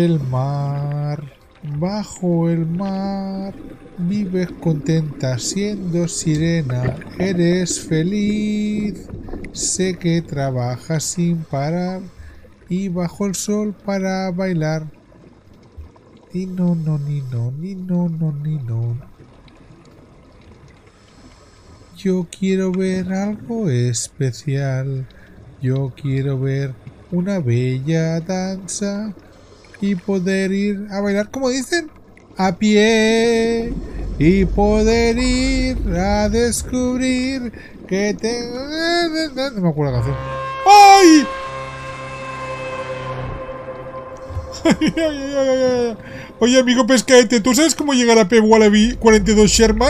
El mar, bajo el mar, vives contenta siendo sirena, eres feliz. Sé que trabajas sin parar y bajo el sol para bailar. Ni no, no, ni no, ni no, no, ni no. Yo quiero ver algo especial. Yo quiero ver una bella danza y poder ir a bailar, como dicen, a pie y poder ir a descubrir que te... No me acuerdo la canción. ¡Ay! Oye, amigo pescaete, ¿tú sabes cómo llegar a P. Wallaby 42 Sherman?